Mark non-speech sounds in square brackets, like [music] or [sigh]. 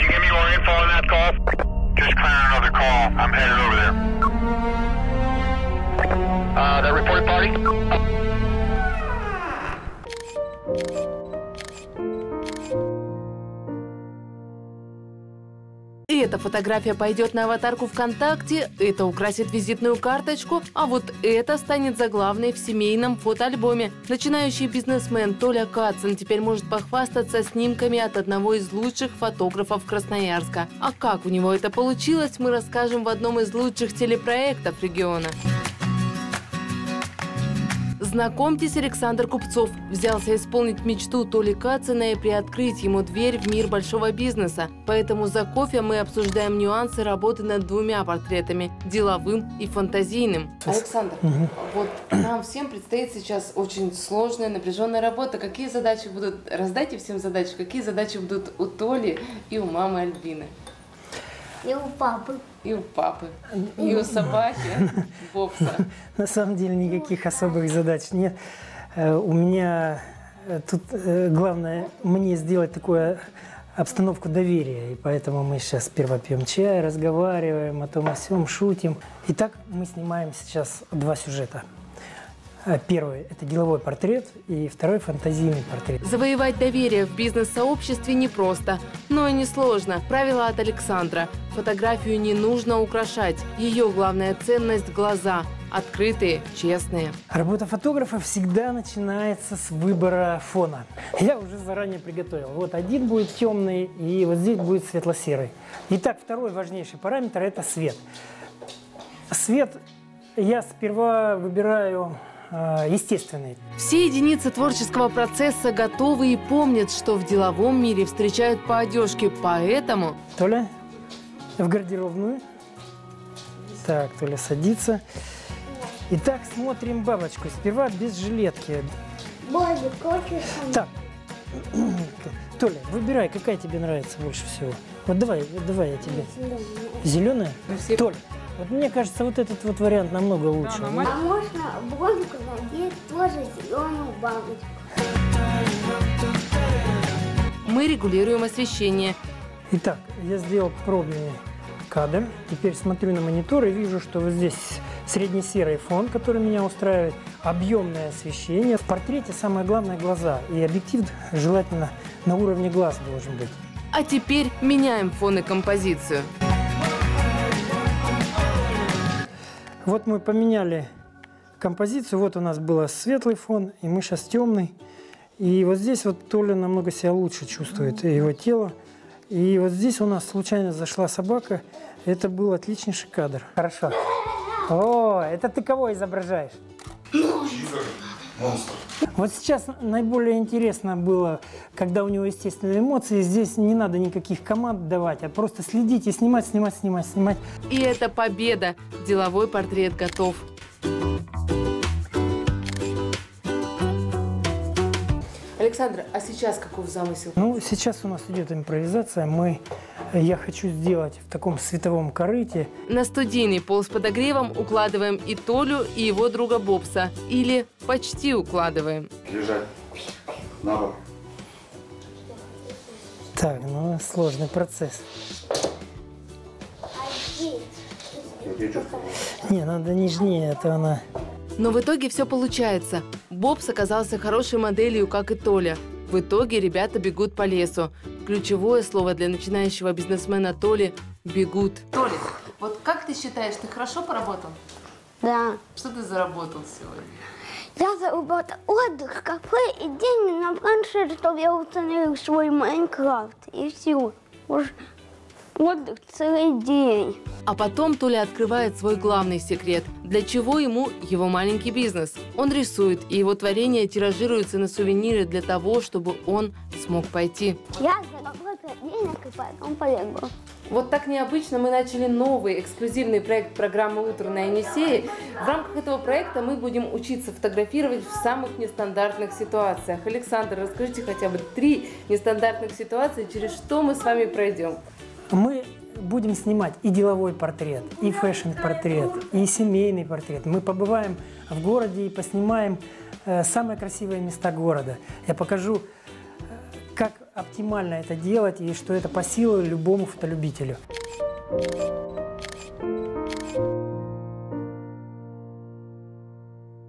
Could you give me more info on that call? Just clearing another call. I'm headed over there. Uh, that reported party? Эта фотография пойдет на аватарку ВКонтакте, это украсит визитную карточку, а вот это станет заглавной в семейном фотоальбоме. Начинающий бизнесмен Толя Кацин теперь может похвастаться снимками от одного из лучших фотографов Красноярска. А как у него это получилось, мы расскажем в одном из лучших телепроектов региона. Знакомьтесь, Александр Купцов взялся исполнить мечту Толи Кацина и приоткрыть ему дверь в мир большого бизнеса. Поэтому за кофе мы обсуждаем нюансы работы над двумя портретами – деловым и фантазийным. Александр, вот нам всем предстоит сейчас очень сложная, напряженная работа. Какие задачи будут? Раздайте всем задачи. Какие задачи будут у Толи и у мамы Альбины? И у папы. И у папы, и у собаки [laughs] Бобса. На самом деле никаких особых задач нет. Э, У меня э, тут э, главное мне сделать такую обстановку доверия. И поэтому мы сейчас сперва пьем чай, разговариваем о том о сём, шутим. Итак, мы снимаем сейчас два сюжета. Э, Первый – это деловой портрет, и второй – фантазийный портрет. Завоевать доверие в бизнес-сообществе непросто, но и несложно. Правило от Александра. Фотографию не нужно украшать. Ее главная ценность – глаза. Открытые, честные. Работа фотографа всегда начинается с выбора фона. Я уже заранее приготовил. Вот один будет темный, и вот здесь будет светло-серый. Итак, второй важнейший параметр – это свет. Свет я сперва выбираю э, естественный. Все единицы творческого процесса готовы и помнят, что в деловом мире встречают по одежке, поэтому Толя, в гардеробную. Так, Толя садится. Итак, смотрим бабочку. Сперва без жилетки. Боже, хочешь? Так, [clears throat] Толя, выбирай, какая тебе нравится больше всего. Вот давай, вот давай я тебе. Зеленая? все- Толь, вот мне кажется, вот этот вот вариант намного лучше. А можно броньку надеть тоже зеленую бабочку? мы регулируем освещение. Итак, я сделал пробный кадр. Теперь смотрю на монитор и вижу, что вот здесь средне-серый фон, который меня устраивает, объемное освещение. В портрете самое главное глаза. И объектив желательно на уровне глаз должен быть. А теперь меняем фон и композицию. Вот мы поменяли композицию. Вот у нас был светлый фон, и мы сейчас темный. И вот здесь вот Толя намного себя лучше чувствует, и его тело. И вот здесь у нас случайно зашла собака. Это был отличнейший кадр. Хорошо. О, это ты кого изображаешь? Вот сейчас наиболее интересно было, когда у него естественные эмоции. Здесь не надо никаких команд давать, а просто следить и снимать, снимать, снимать, снимать. И это победа. Деловой портрет готов. Александр, а сейчас каков замысел? Ну, сейчас у нас идет импровизация. Мы, я хочу сделать в таком световом корыте. На студийный пол с подогревом укладываем и Толю, и его друга Бобса. Или почти укладываем. Лежать. На бок. Так, ну, сложный процесс. Не, надо нежнее, это она... Но в итоге все получается. Бобс оказался хорошей моделью, как и Толя. В итоге ребята бегут по лесу. Ключевое слово для начинающего бизнесмена Толи – бегут. Толи, вот как ты считаешь, ты хорошо поработал? Да. Что ты заработал сегодня? Я заработал отдых, кафе и деньги на планшет, чтобы я установил свой Майнкрафт. И все. Уж отдых целый день. А потом Толя открывает свой главный секрет, для чего ему его маленький бизнес. Он рисует, и его творения тиражируются на сувениры для того, чтобы он смог пойти. Я заработал денег и потом поехал. Вот так необычно мы начали новый эксклюзивный проект программы «Утро на Енисее». В рамках этого проекта мы будем учиться фотографировать в самых нестандартных ситуациях. Александр, расскажите хотя бы три нестандартных ситуации, через что мы с вами пройдем. Мы будем снимать и деловой портрет, и фэшн-портрет, и семейный портрет. Мы побываем в городе и поснимаем э, самые красивые места города. Я покажу, э, как оптимально это делать и что это по силу любому фотолюбителю.